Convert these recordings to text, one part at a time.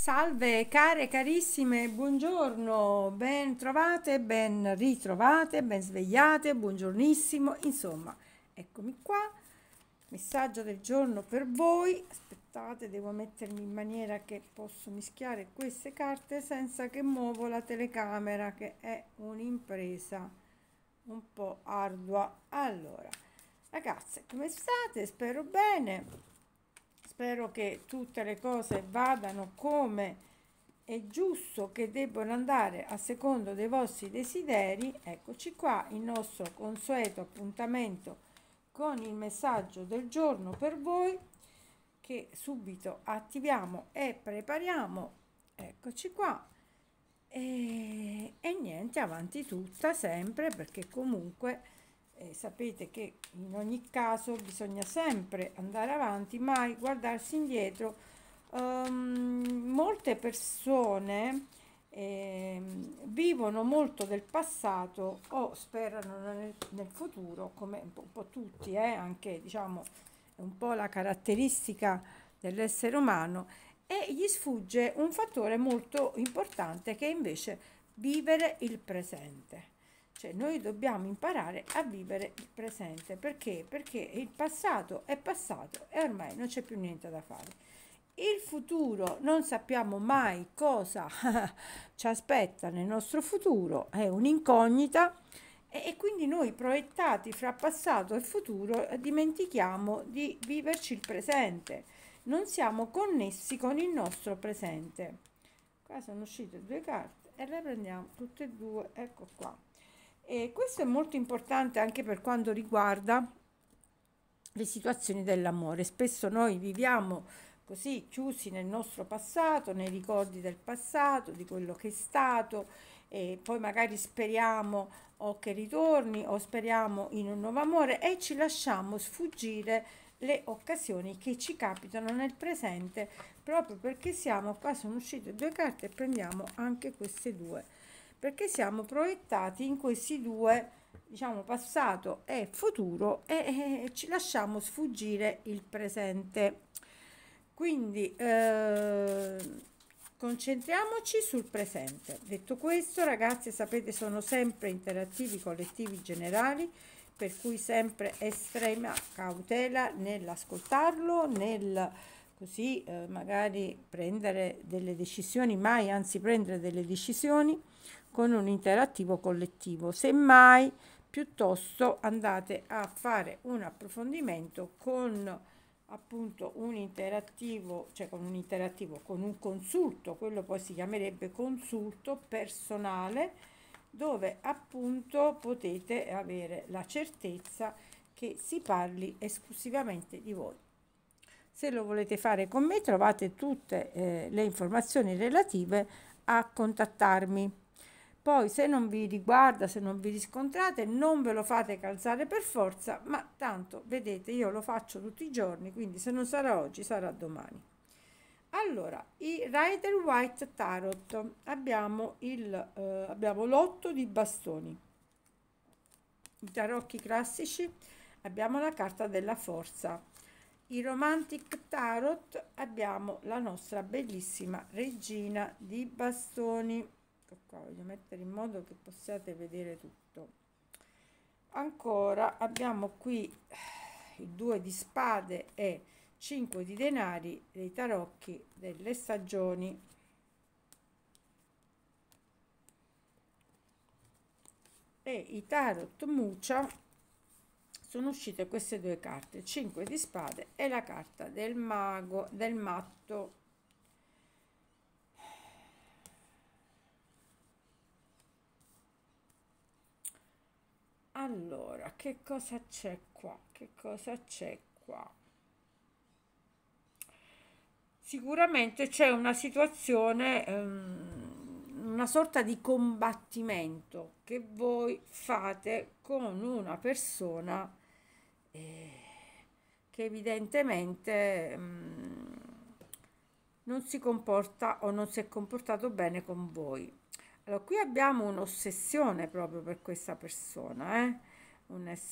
Salve care carissime, buongiorno, ben trovate, ben ritrovate, ben svegliate, buongiornissimo, insomma, eccomi qua, messaggio del giorno per voi, aspettate, devo mettermi in maniera che posso mischiare queste carte senza che muovo la telecamera, che è un'impresa un po' ardua. Allora, ragazze, come state? Spero bene spero che tutte le cose vadano come è giusto che debbano andare a secondo dei vostri desideri. Eccoci qua, il nostro consueto appuntamento con il messaggio del giorno per voi che subito attiviamo e prepariamo. Eccoci qua. E, e niente, avanti tutta sempre perché comunque eh, sapete che in ogni caso bisogna sempre andare avanti, mai guardarsi indietro. Um, molte persone eh, vivono molto del passato o sperano nel, nel futuro, come un po', un po tutti, eh, anche diciamo è un po' la caratteristica dell'essere umano, e gli sfugge un fattore molto importante che è invece vivere il presente. Cioè noi dobbiamo imparare a vivere il presente. Perché? Perché il passato è passato e ormai non c'è più niente da fare. Il futuro non sappiamo mai cosa ci aspetta nel nostro futuro, è un'incognita e, quindi noi proiettati fra passato e futuro dimentichiamo di viverci il presente. Non siamo connessi con il nostro presente. Qua sono uscite due carte e le prendiamo tutte e due, ecco qua. E questo è molto importante anche per quanto riguarda le situazioni dell'amore. Spesso noi viviamo così chiusi nel nostro passato, nei ricordi del passato, di quello che è stato e poi magari speriamo o che ritorni o speriamo in un nuovo amore e ci lasciamo sfuggire le occasioni che ci capitano nel presente proprio perché siamo qua sono uscite due carte e prendiamo anche queste due perché siamo proiettati in questi due diciamo passato e futuro e, e ci lasciamo sfuggire il presente. Quindi eh, concentriamoci sul presente. Detto questo ragazzi sapete sono sempre interattivi collettivi generali per cui sempre estrema cautela nell'ascoltarlo nel così eh, magari prendere delle decisioni mai anzi prendere delle decisioni con un interattivo collettivo. Semmai piuttosto andate a fare un approfondimento con appunto un interattivo, cioè con un interattivo, con un consulto, quello poi si chiamerebbe consulto personale, dove appunto potete avere la certezza che si parli esclusivamente di voi. Se lo volete fare con me trovate tutte eh, le informazioni relative a contattarmi. Poi se non vi riguarda, se non vi riscontrate, non ve lo fate calzare per forza, ma tanto vedete io lo faccio tutti i giorni, quindi se non sarà oggi sarà domani. Allora, i Rider White Tarot, abbiamo, il, eh, abbiamo l'otto di bastoni, i tarocchi classici, abbiamo la carta della forza, i Romantic Tarot. Abbiamo la nostra bellissima regina di bastoni ecco qua voglio mettere in modo che possiate vedere tutto. Ancora abbiamo qui il 2 di spade e 5 di denari dei tarocchi delle stagioni. E i tarot muccia sono uscite queste due carte 5 di spade e la carta del mago del matto allora che cosa c'è qua? Che cosa c'è qua? Sicuramente c'è una situazione um, una sorta di combattimento che voi fate con una persona eh, che evidentemente um, non si comporta o non si è comportato bene con voi allora, qui abbiamo un'ossessione proprio per questa persona, eh?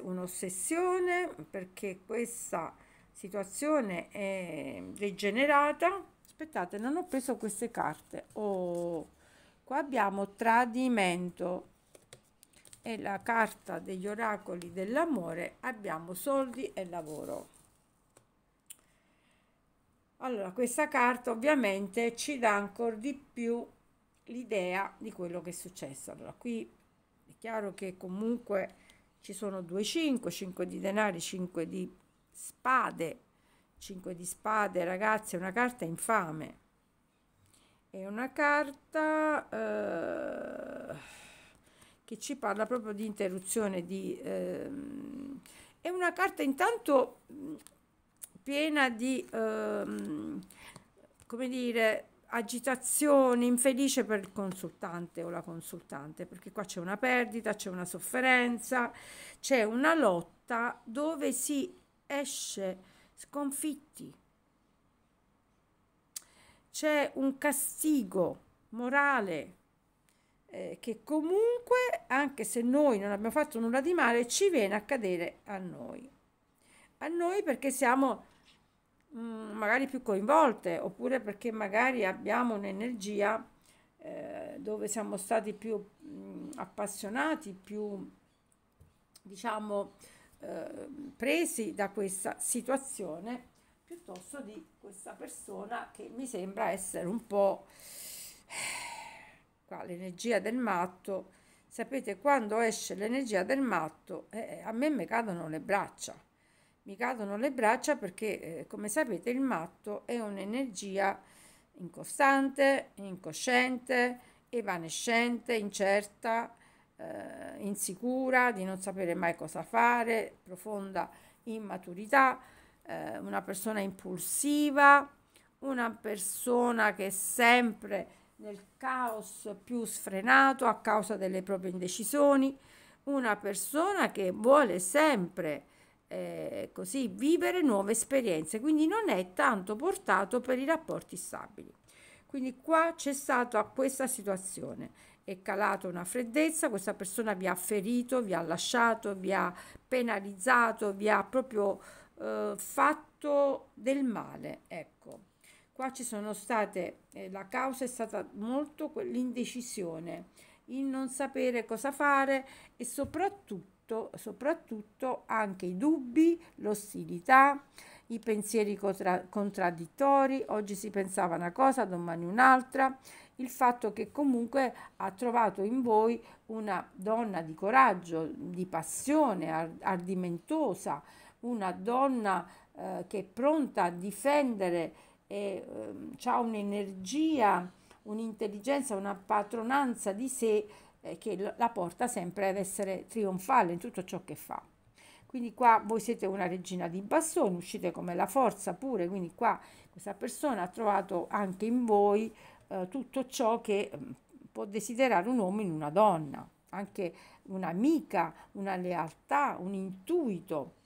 un'ossessione perché questa situazione è degenerata. aspettate non ho preso queste carte oh qua abbiamo tradimento e la carta degli oracoli dell'amore abbiamo soldi e lavoro allora questa carta ovviamente ci dà ancora di più l'idea di quello che è successo. Allora qui è chiaro che comunque ci sono due 5 5 di denari 5 di spade 5 di spade ragazzi è una carta infame. È una carta eh, che ci parla proprio di interruzione di ehm, è una carta intanto piena di ehm, come dire agitazione infelice per il consultante o la consultante perché qua c'è una perdita c'è una sofferenza c'è una lotta dove si esce sconfitti c'è un castigo morale eh, che comunque, anche se noi non abbiamo fatto nulla di male, ci viene a cadere a noi. A noi perché siamo mm, magari più coinvolte, oppure perché magari abbiamo un'energia eh, dove siamo stati più mh, mm, appassionati, più diciamo eh, presi da questa situazione piuttosto di questa persona che mi sembra essere un po' qua l'energia del matto. Sapete quando esce l'energia del matto eh, a me mi cadono le braccia mi cadono le braccia perché eh, come sapete il matto è un'energia incostante incosciente evanescente incerta eh, insicura di non sapere mai cosa fare profonda immaturità eh, una persona impulsiva, una persona che è sempre nel caos più sfrenato a causa delle proprie indecisioni, una persona che vuole sempre eh, così vivere nuove esperienze, quindi non è tanto portato per i rapporti stabili. Quindi qua c'è stata questa situazione, è calata una freddezza, questa persona vi ha ferito, vi ha lasciato, vi ha penalizzato, vi ha proprio eh, fatto del male. Ecco, qua ci sono state, eh, la causa è stata molto l'indecisione, il non sapere cosa fare e soprattutto, soprattutto anche i dubbi, l'ostilità, i pensieri contra- contraddittori, oggi si pensava una cosa, domani un'altra, il fatto che comunque ha trovato in voi una donna di coraggio, di passione, ardimentosa, una donna eh, che è pronta a difendere e eh, ha un'energia, un'intelligenza, una padronanza di sé eh, che la porta sempre ad essere trionfale in tutto ciò che fa. Quindi qua voi siete una regina di bastoni, uscite come la forza pure, quindi qua questa persona ha trovato anche in voi eh, tutto ciò che mm, può desiderare un uomo in una donna, anche un'amica, una lealtà, un intuito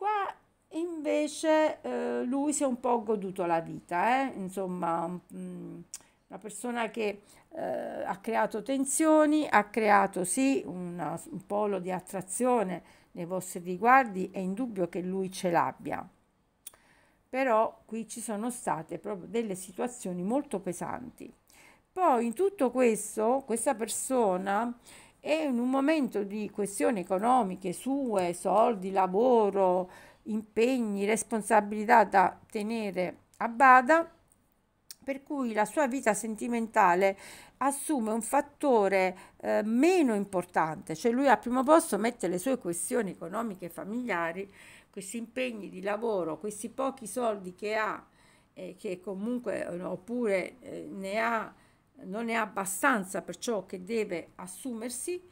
Qua invece eh, lui si è un po' goduto la vita, eh? insomma, mh, mm, una persona che eh, ha creato tensioni, ha creato sì una, un polo di attrazione nei vostri riguardi, è indubbio che lui ce l'abbia. Però qui ci sono state proprio delle situazioni molto pesanti. Poi in tutto questo, questa persona e in un momento di questioni economiche sue, soldi, lavoro, impegni, responsabilità da tenere a bada, per cui la sua vita sentimentale assume un fattore eh, meno importante, cioè lui al primo posto mette le sue questioni economiche e familiari, questi impegni di lavoro, questi pochi soldi che ha, eh, che comunque oppure eh, ne ha non ne ha abbastanza per ciò che deve assumersi,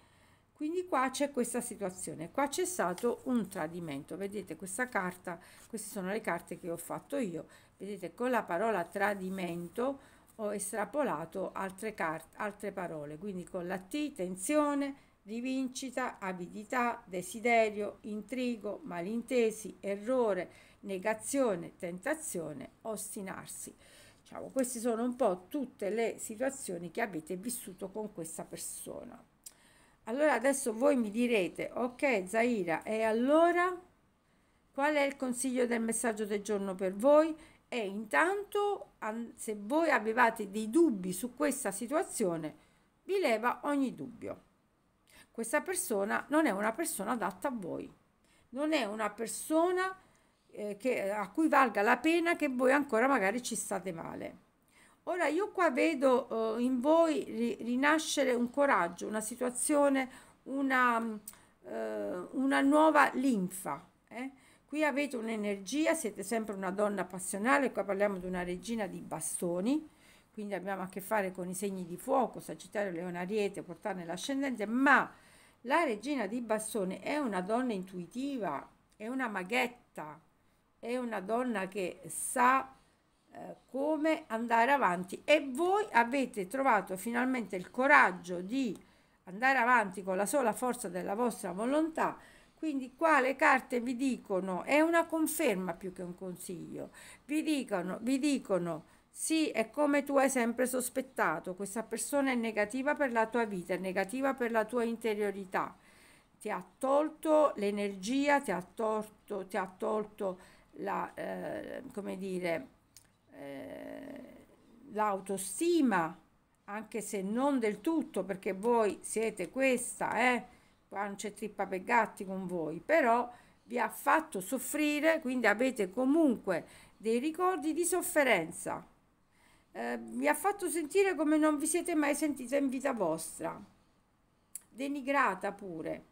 quindi qua c'è questa situazione, qua c'è stato un tradimento, vedete questa carta, queste sono le carte che ho fatto io, vedete con la parola tradimento ho estrapolato altre carte, altre parole, quindi con la T, tensione, rivincita, avidità, desiderio, intrigo, malintesi, errore, negazione, tentazione, ostinarsi. Diciamo, queste sono un po' tutte le situazioni che avete vissuto con questa persona. Allora adesso voi mi direte, ok Zaira, e allora qual è il consiglio del messaggio del giorno per voi? E intanto se voi avevate dei dubbi su questa situazione vi leva ogni dubbio. Questa persona non è una persona adatta a voi. Non è una persona eh, che, a cui valga la pena che voi ancora magari ci state male. Ora io qua vedo eh, in voi ri, rinascere un coraggio una situazione una, eh, una nuova linfa eh? Qui avete un'energia, siete sempre una donna passionale, qua parliamo di una regina di bastoni, quindi abbiamo a che fare con i segni di fuoco, Sagittario, Leone, Ariete, portare l'ascendente, ma la regina di bastoni è una donna intuitiva, è una maghetta, è una donna che sa eh, come andare avanti. E voi avete trovato finalmente il coraggio di andare avanti con la sola forza della vostra volontà quindi qua le carte vi dicono, è una conferma più che un consiglio, vi dicono, vi dicono sì, è come tu hai sempre sospettato, questa persona è negativa per la tua vita, è negativa per la tua interiorità, ti ha tolto l'energia, ti ha tolto, ti ha tolto la, eh, come dire, eh, l'autostima, anche se non del tutto, perché voi siete questa, eh, qua non c'è trippa per gatti con voi, però vi ha fatto soffrire, quindi avete comunque dei ricordi di sofferenza. Eh, vi ha fatto sentire come non vi siete mai sentita in vita vostra, denigrata pure.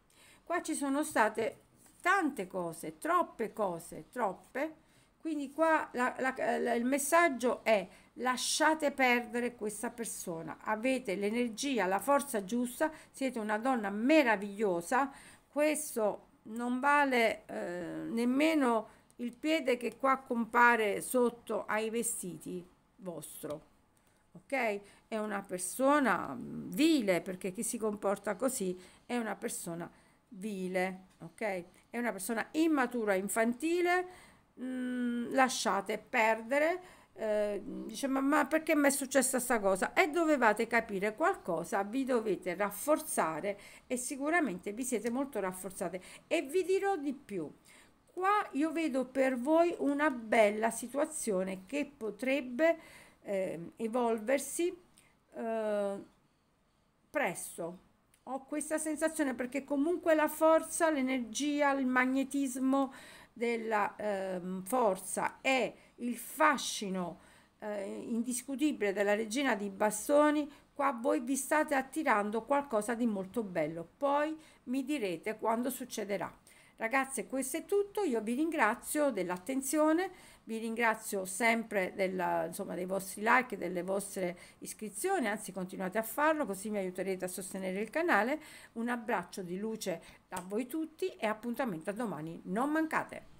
Qua ci sono state tante cose, troppe cose, troppe. Quindi qua la, la, la, il messaggio è lasciate perdere questa persona, avete l'energia, la forza giusta, siete una donna meravigliosa, questo non vale eh, nemmeno il piede che qua compare sotto ai vestiti vostro. Ok? È una persona mm, vile perché chi si comporta così è una persona vile, ok? È una persona immatura, infantile, mh, mm, lasciate perdere eh, dice ma, ma perché mi è successa questa cosa? E dovevate capire qualcosa vi dovete rafforzare e sicuramente vi siete molto rafforzate. E vi dirò di più. Qua io vedo per voi una bella situazione che potrebbe eh, evolversi eh, presto. Ho questa sensazione perché comunque la forza l'energia il magnetismo della eh, forza e il fascino eh, indiscutibile della regina di bastoni, qua voi vi state attirando qualcosa di molto bello. Poi mi direte quando succederà. Ragazze, questo è tutto. Io vi ringrazio dell'attenzione, vi ringrazio sempre della, insomma, dei vostri like, delle vostre iscrizioni, anzi continuate a farlo così mi aiuterete a sostenere il canale. Un abbraccio di luce a voi tutti e appuntamento a domani. Non mancate!